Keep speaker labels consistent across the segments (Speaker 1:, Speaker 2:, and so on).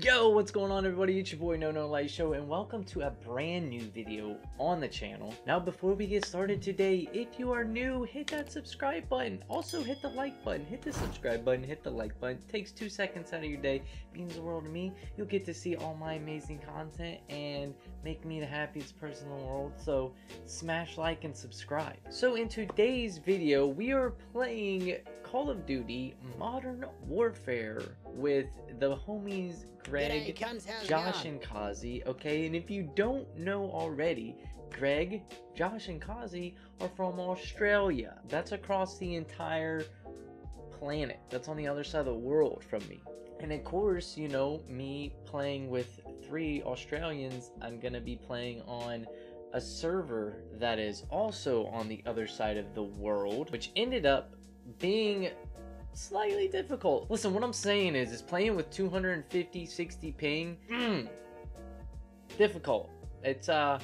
Speaker 1: Yo, what's going on everybody? It's your boy No No Light Show and welcome to a brand new video on the channel. Now before we get started today, if you are new, hit that subscribe button. Also hit the like button, hit the subscribe button, hit the like button. It takes two seconds out of your day, means the world to me. You'll get to see all my amazing content and make me the happiest person in the world. So smash like and subscribe. So in today's video, we are playing Call of Duty Modern Warfare with the homies Greg, Josh, and Kazi. Okay, and if you don't know already, Greg, Josh, and Kazi are from Australia. That's across the entire planet. That's on the other side of the world from me. And of course, you know, me playing with three Australians, I'm gonna be playing on a server that is also on the other side of the world, which ended up being slightly difficult. Listen, what I'm saying is, is playing with 250, 60 ping, mm, difficult. It's, uh,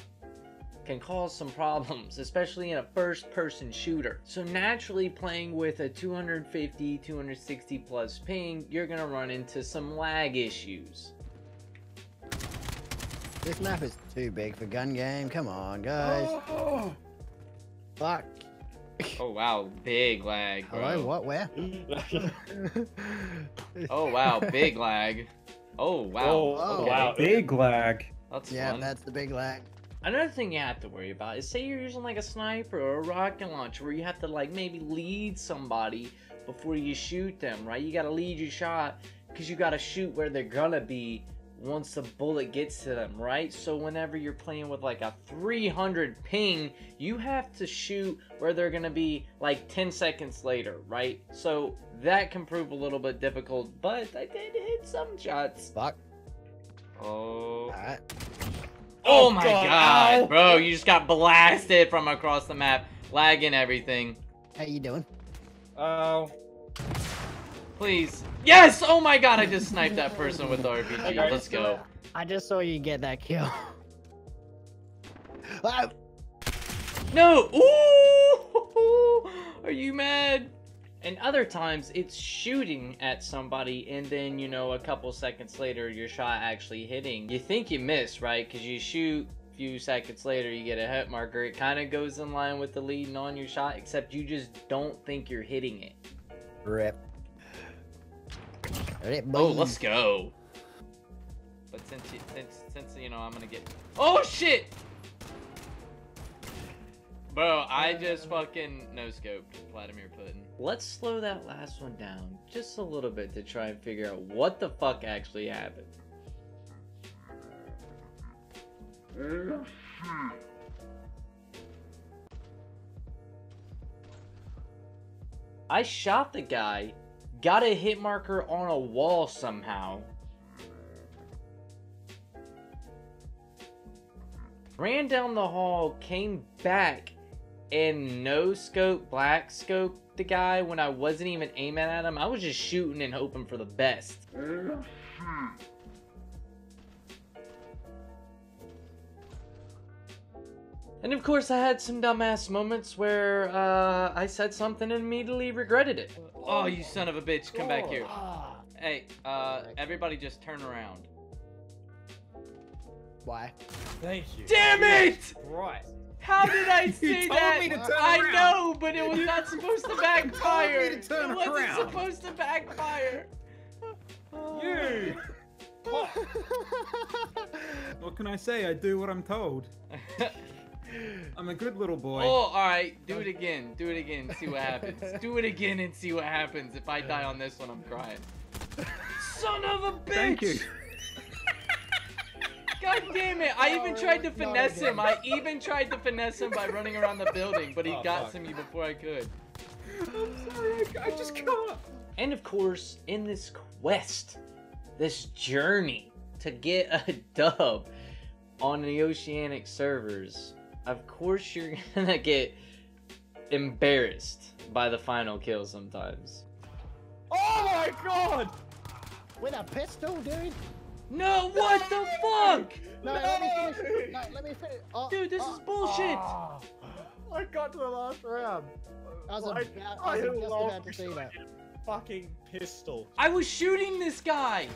Speaker 1: can cause some problems, especially in a first person shooter. So naturally playing with a 250, 260 plus ping, you're gonna run into some lag issues.
Speaker 2: This map is too big for gun game. Come on, guys.
Speaker 3: Oh,
Speaker 2: Fuck.
Speaker 1: Oh wow, big lag, bro.
Speaker 2: Hello, what, where?
Speaker 1: Oh wow, big lag. Oh wow.
Speaker 3: Oh,
Speaker 2: Oh.
Speaker 3: wow.
Speaker 4: Big lag.
Speaker 1: That's
Speaker 2: yeah,
Speaker 1: fun.
Speaker 2: that's the big lag.
Speaker 1: Another thing you have to worry about is say you're using like a sniper or a rocket launcher where you have to like maybe lead somebody before you shoot them, right? You gotta lead your shot because you gotta shoot where they're gonna be once the bullet gets to them, right? So whenever you're playing with like a 300 ping, you have to shoot where they're gonna be like 10 seconds later, right? So that can prove a little bit difficult, but I did hit some shots.
Speaker 2: Fuck.
Speaker 1: Oh.
Speaker 2: Alright.
Speaker 1: Oh,
Speaker 3: Oh,
Speaker 1: my
Speaker 3: God,
Speaker 1: god,
Speaker 3: ow.
Speaker 1: bro, you just got blasted from across the map, lagging everything.
Speaker 2: How you doing?
Speaker 3: Oh.
Speaker 1: Please. Yes! Oh my god, I just sniped that person with the RPG.
Speaker 3: Okay.
Speaker 1: Let's go.
Speaker 2: I just saw you get that kill. Ah,
Speaker 1: No! Ooh! Are you mad? And other times, it's shooting at somebody, and then, you know, a couple seconds later, your shot actually hitting. You think you miss, right? Because you shoot, a few seconds later, you get a hit marker. It kind of goes in line with the leading on your shot, except you just don't think you're hitting it.
Speaker 2: Rip. Rip,
Speaker 1: Oh, let's go. But since you, since since you know I'm gonna get. Oh shit! Bro, I just fucking no scoped Vladimir Putin. Let's slow that last one down just a little bit to try and figure out what the fuck actually happened. I shot the guy, got a hit marker on a wall somehow. Ran down the hall, came back, and no scope, black scope the guy when I wasn't even aiming at him. I was just shooting and hoping for the best. Oh, And of course, I had some dumbass moments where uh, I said something and immediately regretted it. Oh, you son of a bitch, come back here.
Speaker 2: Ah,
Speaker 1: Hey, uh, everybody just turn around.
Speaker 2: Why?
Speaker 3: Thank you.
Speaker 1: Damn it!
Speaker 3: Right.
Speaker 1: How did I
Speaker 3: You
Speaker 1: say
Speaker 3: told
Speaker 1: that?
Speaker 3: me to turn
Speaker 1: I
Speaker 3: around.
Speaker 1: know, but it was not supposed to backfire.
Speaker 3: to turn
Speaker 1: it wasn't
Speaker 3: around.
Speaker 1: supposed to backfire.
Speaker 3: You. What can I say? I do what I'm told. I'm a good little boy.
Speaker 1: Oh, alright. Do it again. Do it again. See what happens. Do it again and see what happens. If I die on this one, I'm crying. Son of a bitch!
Speaker 3: Thank you.
Speaker 1: God damn it! I even tried to finesse him. I even tried to finesse him by running around the building, but he
Speaker 3: Oh,
Speaker 1: got
Speaker 3: fuck.
Speaker 1: to me before I could.
Speaker 3: I'm sorry. I, I just oh. can't.
Speaker 1: And of course, in this quest, this journey to get a dub on the oceanic servers, of course you're gonna get embarrassed by the final kill sometimes.
Speaker 3: Oh my god!
Speaker 2: With a pistol, dude?
Speaker 1: No, what the fuck?
Speaker 2: No, let me finish. No, let me finish. Oh,
Speaker 1: Dude, this
Speaker 2: oh,
Speaker 1: is bullshit.
Speaker 2: ah.
Speaker 5: I got to the last round.
Speaker 2: I was,
Speaker 5: I,
Speaker 2: about,
Speaker 5: I,
Speaker 2: I was just about to say that.
Speaker 5: fucking pistol.
Speaker 1: I was shooting this guy.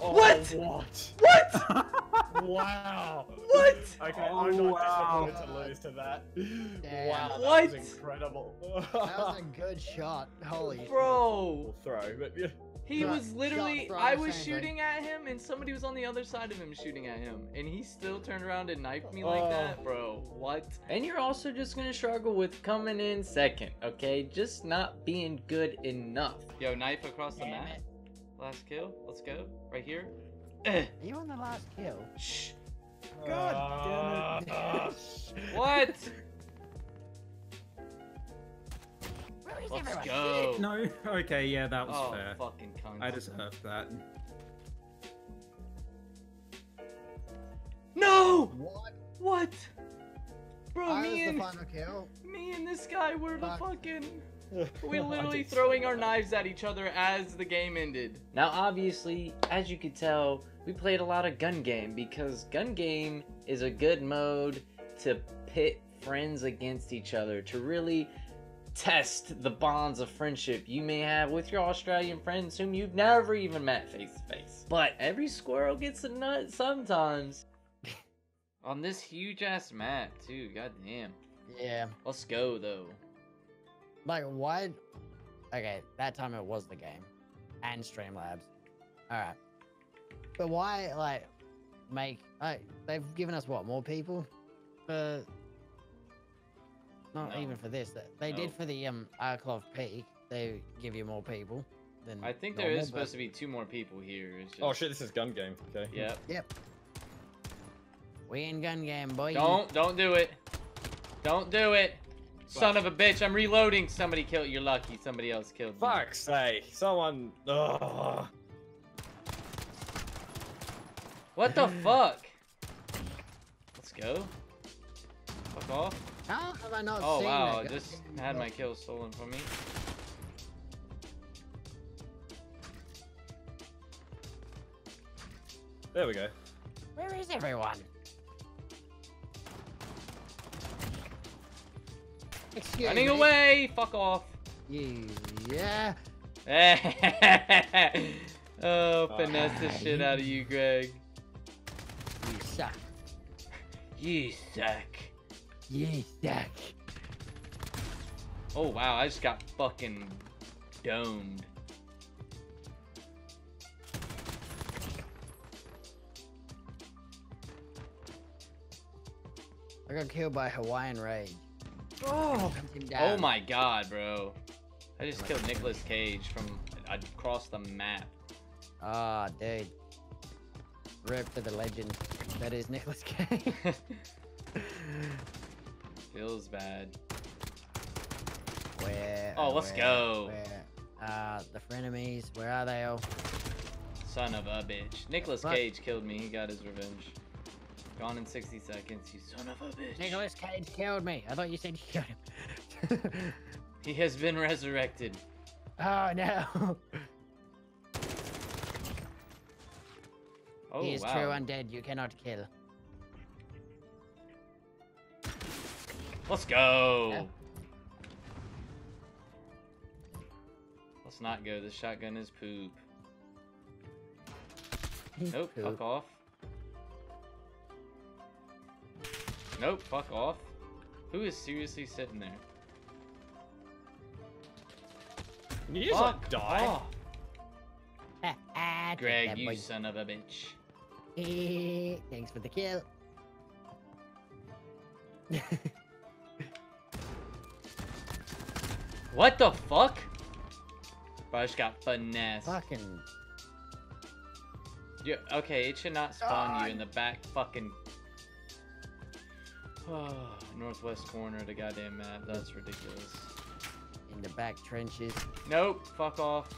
Speaker 5: Oh,
Speaker 1: What?
Speaker 5: What?
Speaker 1: What?
Speaker 5: wow.
Speaker 1: What?
Speaker 5: Okay,
Speaker 3: Oh,
Speaker 5: I'm not
Speaker 3: wow.
Speaker 5: disappointed to lose to that.
Speaker 2: Damn.
Speaker 5: Wow, that
Speaker 1: What?
Speaker 5: was incredible.
Speaker 2: That was a good shot. Holy shit.
Speaker 1: Bro,
Speaker 5: throw, but yeah.
Speaker 1: he
Speaker 2: Shot-
Speaker 1: was literally. I was
Speaker 2: same thing.
Speaker 1: shooting at him, and somebody was on the other side of him shooting at him, and he still turned around and knifed me like
Speaker 5: Oh.
Speaker 1: that, bro. What? And you're also just gonna struggle with coming in second, okay? Just not being good enough. Yo, knife across the
Speaker 2: Damn
Speaker 1: map.
Speaker 2: it.
Speaker 1: Last kill. Let's go. Right here. Eh.
Speaker 2: Are you on the last kill?
Speaker 1: Shh.
Speaker 3: God damn it.
Speaker 1: What? Let's
Speaker 2: everyone?
Speaker 1: go.
Speaker 3: No. Okay. Yeah, that was
Speaker 1: Oh,
Speaker 3: fair.
Speaker 1: fucking cunt.
Speaker 3: I deserved that.
Speaker 1: No!
Speaker 2: What?
Speaker 1: What? Bro,
Speaker 2: I
Speaker 1: me
Speaker 2: was the
Speaker 1: and
Speaker 2: final kill.
Speaker 1: me and this guy were the fucking we
Speaker 5: I
Speaker 1: literally throwing
Speaker 5: so
Speaker 1: our knives at each other as the game ended. Now, obviously, as you could tell, we played a lot of gun game because gun game is a good mode to pit friends against each other to really test the bonds of friendship you may have with your Australian friends whom you've never even met face to face. But every squirrel gets a nut sometimes. On this huge ass map, too. Goddamn.
Speaker 2: Yeah.
Speaker 1: Let's go though.
Speaker 2: Like, why? Okay, that time it was the game. And Streamlabs. Alright. But why, like, make. Like, they've given us what? More people? For. Not
Speaker 1: No.
Speaker 2: even for this. They- They did for the um Arklov Peak. They give you more people than.
Speaker 1: I think there
Speaker 2: normal,
Speaker 1: is supposed
Speaker 2: but-
Speaker 1: to be two more people here. Just...
Speaker 5: Oh shit, this is gun game. Okay.
Speaker 1: Yep.
Speaker 2: Yep. We in gun game, boy.
Speaker 1: Don't don't do it. Don't do it. Son of a bitch, I'm reloading. Somebody killed you're lucky. Somebody else killed me.
Speaker 5: Fuck's sake, someone. Ugh.
Speaker 1: What the fuck? Let's go. Fuck off.
Speaker 2: How have I not
Speaker 1: Oh
Speaker 2: seen
Speaker 1: wow, I just
Speaker 2: goddamn
Speaker 1: had my kill stolen from me.
Speaker 5: There we go.
Speaker 2: Where is everyone? Excuse
Speaker 1: Running
Speaker 2: me.
Speaker 1: away! Fuck off.
Speaker 2: You, yeah.
Speaker 1: oh, finesse the shit out of you, Greg.
Speaker 2: You suck.
Speaker 1: You suck.
Speaker 2: You suck.
Speaker 1: Oh wow, I just got fucking domed.
Speaker 2: I got killed by Hawaiian Rage.
Speaker 5: Oh.
Speaker 2: Hunt him down.
Speaker 1: Oh my god, bro. I just killed Nicolas Cage from across the map.
Speaker 2: Ah, dude. Rip to the legend. That is Nicholas Cage.
Speaker 1: Feels bad.
Speaker 2: Where?
Speaker 1: Oh, let's
Speaker 2: where,
Speaker 1: go.
Speaker 2: Where? Uh, the frenemies. Where are they all?
Speaker 1: Son of a bitch. Nicolas
Speaker 2: Fuck.
Speaker 1: Cage killed me. He got his revenge. Gone in 60 seconds, you son of a bitch.
Speaker 2: Nicholas Cage killed me. I thought you said you killed him.
Speaker 1: He has been resurrected.
Speaker 2: oh no.
Speaker 1: Oh,
Speaker 2: he is
Speaker 1: wow.
Speaker 2: true undead. You cannot kill.
Speaker 1: Let's go. Let's not go. This shotgun is poop. Nope,
Speaker 2: Poop.
Speaker 1: fuck off. Nope, fuck off. Who is seriously sitting there?
Speaker 5: Can you just
Speaker 1: Fuck
Speaker 5: like die?
Speaker 1: off.
Speaker 2: Take
Speaker 1: Greg,
Speaker 2: that,
Speaker 1: you
Speaker 2: boy.
Speaker 1: son of a bitch.
Speaker 2: Thanks for the kill.
Speaker 1: What the fuck? Bro, I just got finesse.
Speaker 2: Fucking.
Speaker 1: Yeah, okay, it should not spawn you in the back fucking northwest corner of the goddamn map. That's ridiculous.
Speaker 2: In the back trenches.
Speaker 1: Nope, fuck off.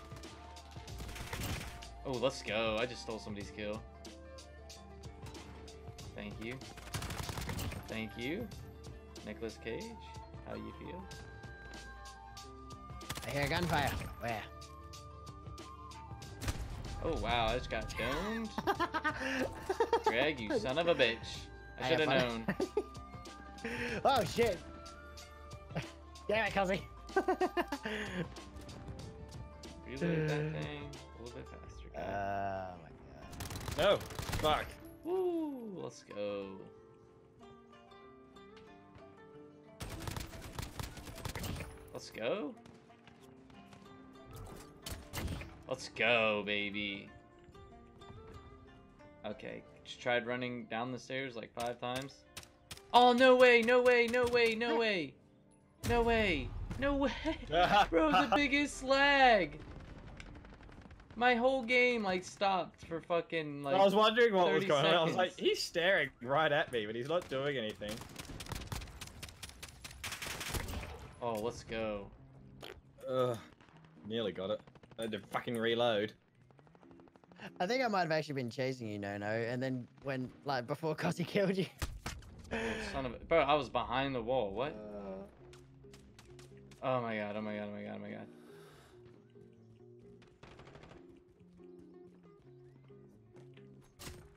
Speaker 1: Oh, let's go. I just stole somebody's kill. Thank you. Thank you. Nicholas Cage, how you feel?
Speaker 2: I hear gunfire. Where?
Speaker 1: Oh wow, I just got domed. Greg, you son of a bitch. I should have known.
Speaker 2: fun. oh shit! Damn it, Kelsey!
Speaker 1: Reload that thing a little bit faster.
Speaker 2: Oh
Speaker 1: Greg.
Speaker 2: my god.
Speaker 5: No. Fuck.
Speaker 1: Woo, let's go. Let's go. Let's go, baby. Okay, just tried running down the stairs like five times. Oh, no way, no way, no way, no way. No way, no way. Bro, the biggest lag. My whole game like stopped for fucking like
Speaker 5: I was wondering what was
Speaker 1: 30
Speaker 5: going on. I was like, he's staring right at me, but he's not doing anything.
Speaker 1: Oh, let's go.
Speaker 5: Ugh. Nearly got it. I had to fucking reload.
Speaker 2: I think I might have actually been chasing you, no, no, and then when like before Cosy killed you.
Speaker 1: Oh, son of a bro, I was behind the wall. What? Oh my god, oh my god, oh my god, oh my god.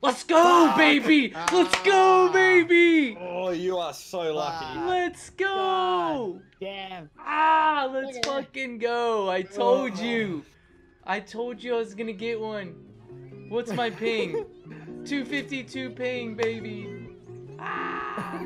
Speaker 1: Let's go, baby! Let's go,
Speaker 2: Ah.
Speaker 1: baby!
Speaker 5: Oh, you are so lucky.
Speaker 1: Let's go!
Speaker 2: Damn.
Speaker 1: Ah, let's
Speaker 2: Okay.
Speaker 1: fucking go! I told you! I told you I was gonna get one. What's my ping? 252 ping, baby. 啊